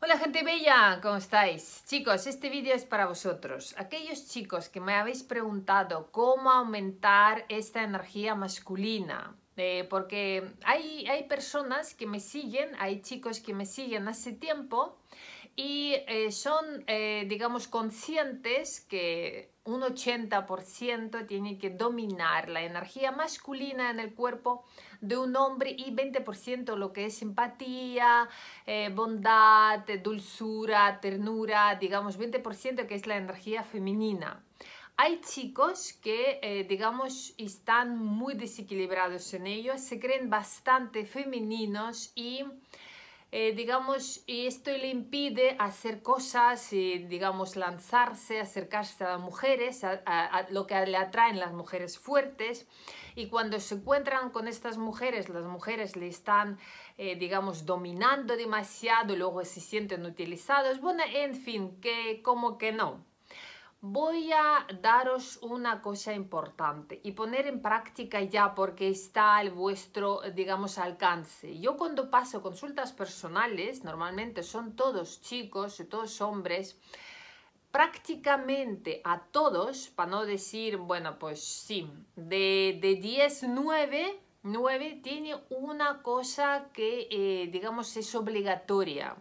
Hola gente bella, ¿cómo estáis? Chicos, este vídeo es para vosotros. Aquellos chicos que me habéis preguntado cómo aumentar esta energía masculina. Eh, porque hay, hay personas que me siguen, hay chicos que me siguen hace tiempo y eh, son, eh, digamos, conscientes que un 80% tiene que dominar la energía masculina en el cuerpo de un hombre y 20% lo que es empatía, eh, bondad, dulzura, ternura, digamos 20% que es la energía femenina. Hay chicos que, digamos, están muy desequilibrados en ello, se creen bastante femeninos y eh, digamos, y esto le impide hacer cosas y, digamos, lanzarse, acercarse a las mujeres, a, lo que le atraen las mujeres fuertes. Y cuando se encuentran con estas mujeres, las mujeres le están, eh, digamos, dominando demasiado, luego se sienten utilizados. Bueno, en fin, que como que no voy a daros una cosa importante y poner en práctica ya porque está al vuestro, digamos, alcance. Yo cuando paso consultas personales, normalmente son todos chicos todos hombres, prácticamente a todos, para no decir, bueno, pues sí, de, de 10, 9, 9 tiene una cosa que, eh, digamos, es obligatoria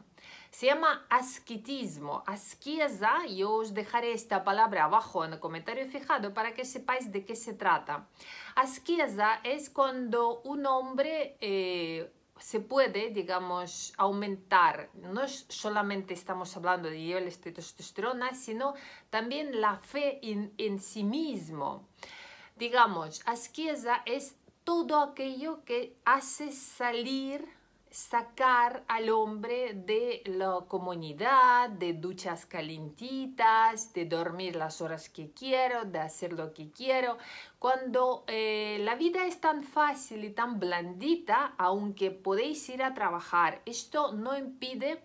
se llama asquitismo, asquieza, yo os dejaré esta palabra abajo en el comentario fijado para que sepáis de qué se trata. Asquieza es cuando un hombre eh, se puede, digamos, aumentar, no solamente estamos hablando de niveles de testosterona, sino también la fe en, sí mismo. Digamos, asquieza es todo aquello que hace salir sacar al hombre de la comunidad, de duchas calentitas, de dormir las horas que quiero, de hacer lo que quiero. Cuando eh, la vida es tan fácil y tan blandita, aunque podéis ir a trabajar, esto no impide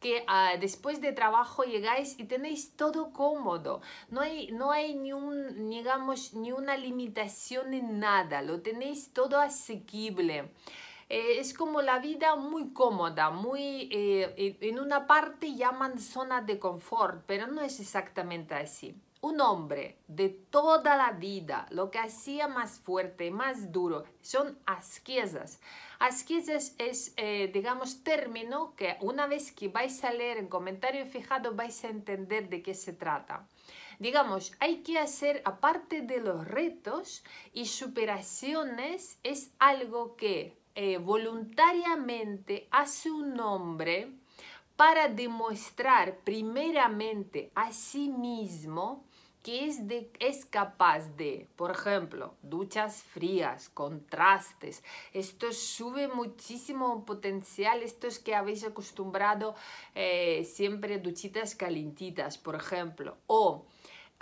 que ah, después de trabajo llegáis y tenéis todo cómodo. No hay, no hay ni, un, digamos, ni una limitación en nada, lo tenéis todo asequible. Eh, es como la vida muy cómoda, muy, eh, en una parte llaman zona de confort, pero no es exactamente así. Un hombre de toda la vida, lo que hacía más fuerte, más duro, son asquiesas. Asquiesas es, eh, digamos, término que una vez que vais a leer en comentario fijado vais a entender de qué se trata. Digamos, hay que hacer, aparte de los retos y superaciones, es algo que eh, voluntariamente hace un hombre para demostrar primeramente a sí mismo que es, es capaz de, por ejemplo, duchas frías, contrastes. Esto sube muchísimo potencial, estos que habéis acostumbrado eh, siempre duchitas calentitas, por ejemplo. O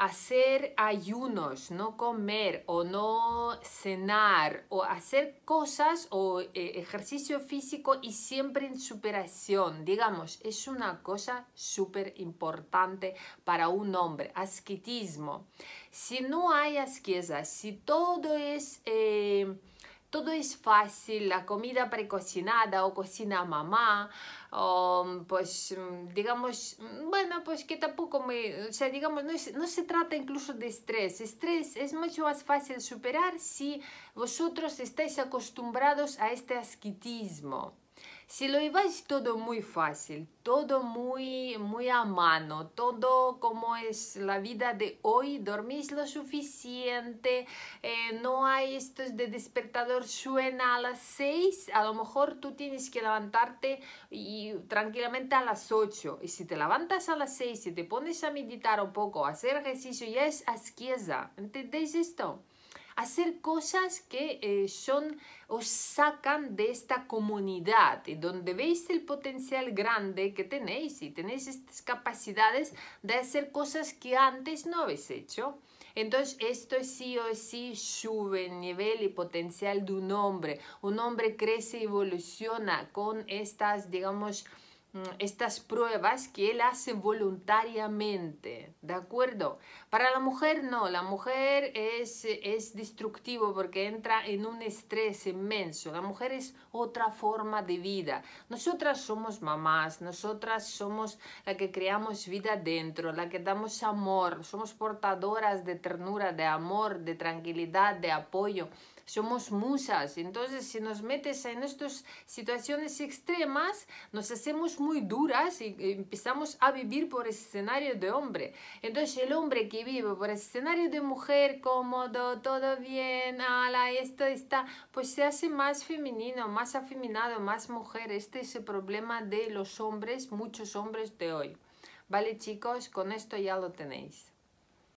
hacer ayunos, no comer o no cenar o hacer cosas o eh, ejercicio físico y siempre en superación, digamos, es una cosa súper importante para un hombre, asquitismo. Si no hay asquieza, si todo es... Eh, todo es fácil, la comida precocinada o cocina mamá, o pues digamos, bueno, pues que tampoco me, o sea, digamos, no, no se trata incluso de estrés, estrés es mucho más fácil superar si vosotros estáis acostumbrados a este asquitismo. Si lo lleváis todo muy fácil, todo muy, muy a mano, todo como es la vida de hoy, dormís lo suficiente, eh, no hay estos de despertador suena a las 6, a lo mejor tú tienes que levantarte y tranquilamente a las 8. Y si te levantas a las 6 y te pones a meditar un poco, a hacer ejercicio, ya es asquiesa. ¿Entendéis esto? Hacer cosas que eh, son, os sacan de esta comunidad y donde veis el potencial grande que tenéis y tenéis estas capacidades de hacer cosas que antes no habéis hecho. Entonces, esto sí o sí sube el nivel y potencial de un hombre. Un hombre crece y evoluciona con estas, digamos, estas pruebas que él hace voluntariamente, ¿de acuerdo? Para la mujer no, la mujer es, es destructivo porque entra en un estrés inmenso, la mujer es otra forma de vida. Nosotras somos mamás, nosotras somos la que creamos vida dentro, la que damos amor, somos portadoras de ternura, de amor, de tranquilidad, de apoyo somos musas. Entonces, si nos metes en estas situaciones extremas, nos hacemos muy duras y empezamos a vivir por escenario de hombre. Entonces, el hombre que vive por escenario de mujer, cómodo, todo bien, ala, esto está, pues se hace más femenino, más afeminado, más mujer. Este es el problema de los hombres, muchos hombres de hoy. Vale chicos, con esto ya lo tenéis.